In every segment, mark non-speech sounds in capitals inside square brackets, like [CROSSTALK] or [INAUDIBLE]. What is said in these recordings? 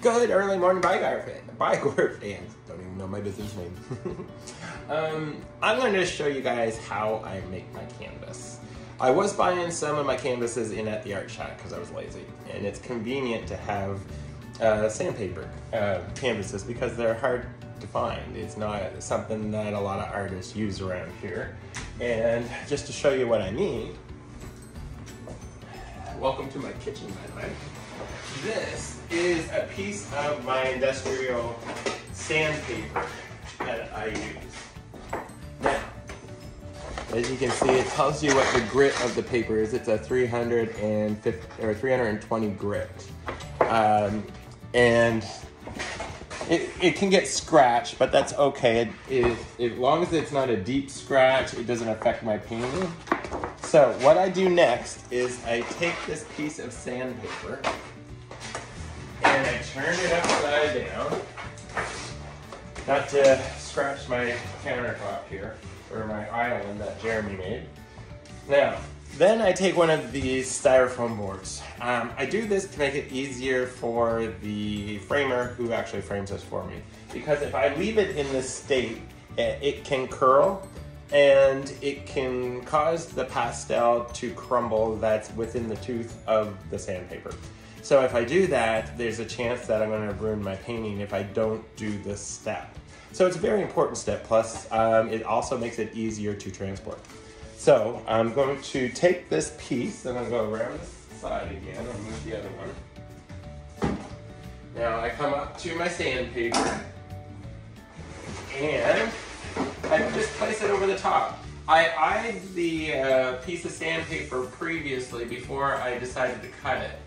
Good early morning, Bygour fan, fans. Don't even know my business name. [LAUGHS] um, I'm going to show you guys how I make my canvas. I was buying some of my canvases in at the art shop because I was lazy, and it's convenient to have uh, sandpaper uh, canvases because they're hard to find. It's not something that a lot of artists use around here. And just to show you what I mean, welcome to my kitchen, by the way. This is a piece of my industrial sandpaper that I use. Now, as you can see, it tells you what the grit of the paper is. It's a 350 or 320 grit. Um, and it, it can get scratched, but that's okay. It, it, as long as it's not a deep scratch, it doesn't affect my painting. So what I do next is I take this piece of sandpaper and I turn it upside down, not to scratch my countertop here, or my island that Jeremy made. Now, then I take one of these styrofoam boards. Um, I do this to make it easier for the framer who actually frames this for me. Because if I leave it in this state, it can curl and it can cause the pastel to crumble that's within the tooth of the sandpaper. So if I do that, there's a chance that I'm gonna ruin my painting if I don't do this step. So it's a very important step, plus um, it also makes it easier to transport. So I'm going to take this piece and I'm going to go around this side again and move the other one. Now I come up to my sandpaper and it over the top. I eyed the uh, piece of sandpaper previously before I decided to cut it.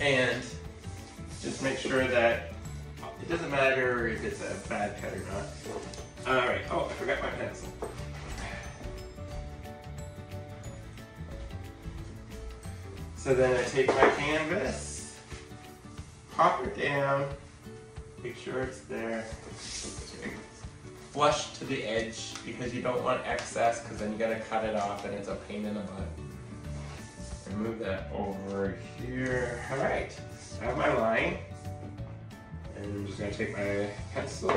And just make sure that it doesn't matter if it's a bad cut or not. All right, oh, I forgot my pencil. So then I take my canvas, pop it down, make sure it's there. Flush to the edge because you don't want excess because then you gotta cut it off and it's a pain in the butt. Move that over here. All right, I have my line. And I'm just gonna take my pencil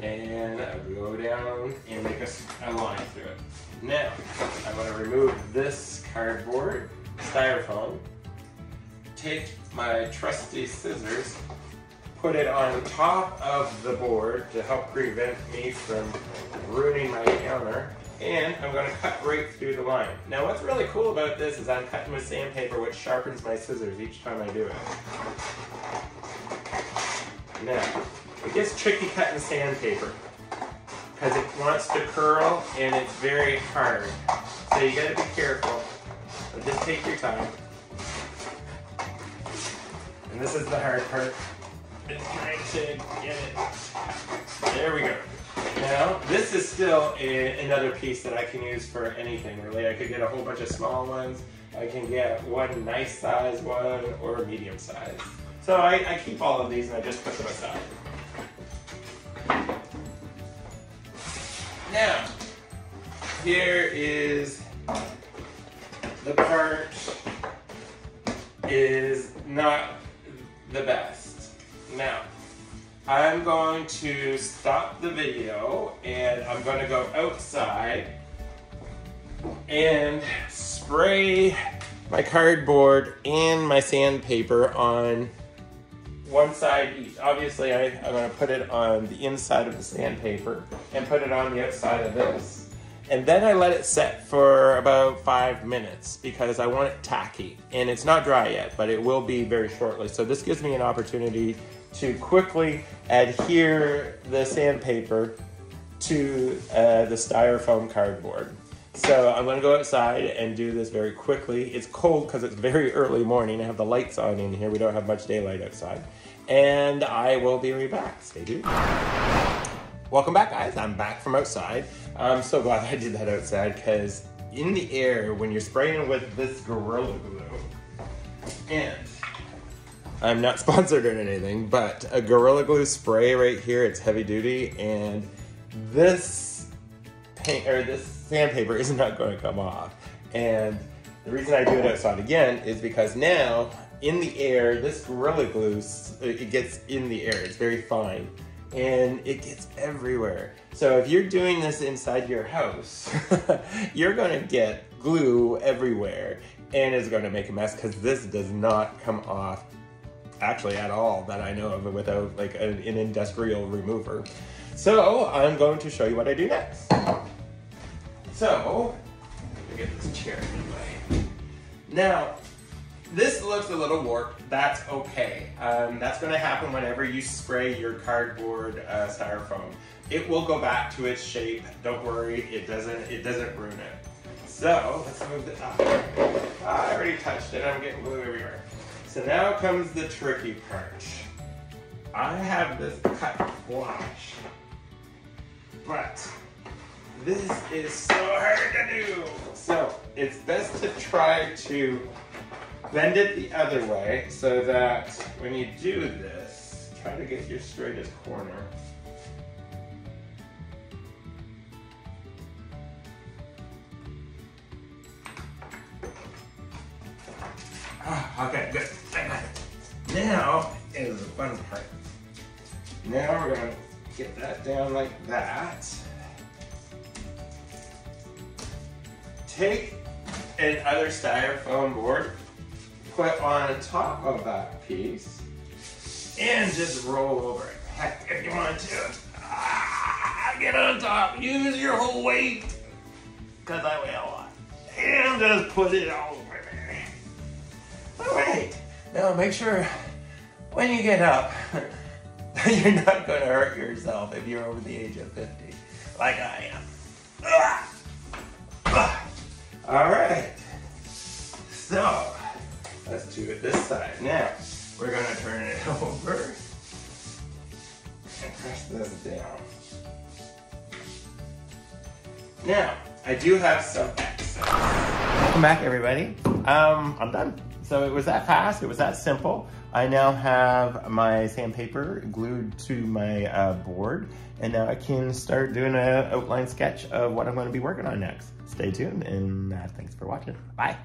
and I go down and make a, a line through it. Now, I wanna remove this cardboard styrofoam, take my trusty scissors, put it on top of the board to help prevent me from ruining my counter, and I'm gonna cut right through the line. Now what's really cool about this is I'm cutting with sandpaper which sharpens my scissors each time I do it. Now, it gets tricky cutting sandpaper because it wants to curl and it's very hard. So you gotta be careful. But just take your time. And this is the hard part. Get it. There we go. Now, this is still a, another piece that I can use for anything really. I could get a whole bunch of small ones. I can get one nice size one or a medium size. So I, I keep all of these and I just put them aside. Now, here is the part is not the best. Now, I'm going to stop the video and I'm going to go outside and spray my cardboard and my sandpaper on one side each. Obviously, I, am going to put it on the inside of the sandpaper and put it on the outside of this. And then I let it set for about five minutes because I want it tacky. And it's not dry yet, but it will be very shortly. So this gives me an opportunity to quickly adhere the sandpaper to uh, the styrofoam cardboard. So I'm gonna go outside and do this very quickly. It's cold because it's very early morning. I have the lights on in here. We don't have much daylight outside. And I will be right back. Stay tuned. Welcome back, guys. I'm back from outside. I'm so glad I did that outside because in the air, when you're spraying with this Gorilla Glue, and I'm not [LAUGHS] sponsored or anything, but a Gorilla Glue spray right here, it's heavy duty, and this paint or this sandpaper is not going to come off. And the reason I do it outside again is because now in the air, this Gorilla Glue, it gets in the air. It's very fine and it gets everywhere. So if you're doing this inside your house, [LAUGHS] you're gonna get glue everywhere and it's gonna make a mess because this does not come off actually at all that I know of without like an, an industrial remover. So I'm going to show you what I do next. So, let me get this chair anyway. Now, this looks a little warped. That's okay. Um, that's going to happen whenever you spray your cardboard uh, styrofoam. It will go back to its shape. Don't worry. It doesn't. It doesn't ruin it. So let's move this up. Ah, I already touched it. I'm getting glue everywhere. So now comes the tricky part. I have this cut wash, but this is so hard to do. So it's best to try to bend it the other way so that when you do this, try to get your straightest corner. Ah, okay, good. Now is the fun part. Now we're gonna get that down like that. Take another styrofoam board put on top of that piece and just roll over it. Heck, if you want to. Ah, get on top. Use your whole weight. Because I weigh a lot. And just put it all over there. All right. Now make sure when you get up, [LAUGHS] you're not going to hurt yourself if you're over the age of 50, like I am. Ah. Ah. All right. So, Let's do it this side. Now, we're gonna turn it [LAUGHS] over and press this down. Now, I do have some excess. Welcome back, everybody. Um, I'm done. So it was that fast, it was that simple. I now have my sandpaper glued to my uh, board, and now I can start doing an outline sketch of what I'm gonna be working on next. Stay tuned, and uh, thanks for watching. Bye.